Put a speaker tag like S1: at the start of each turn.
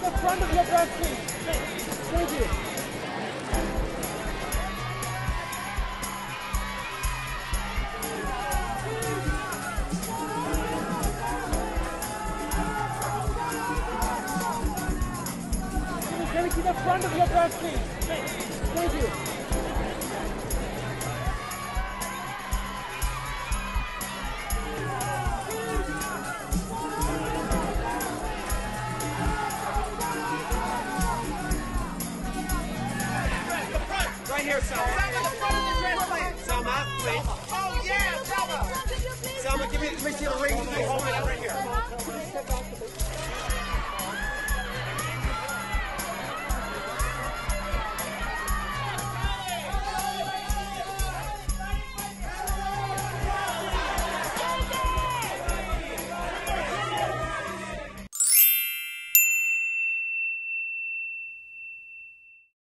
S1: the front of your please. Thank you. Can we see the front of your please? Thank you.
S2: Here, Selma. Oh, Selma, the front of the dress, please. Selma, please. Oh, yeah, Selma. Selma, give me, let me see the ring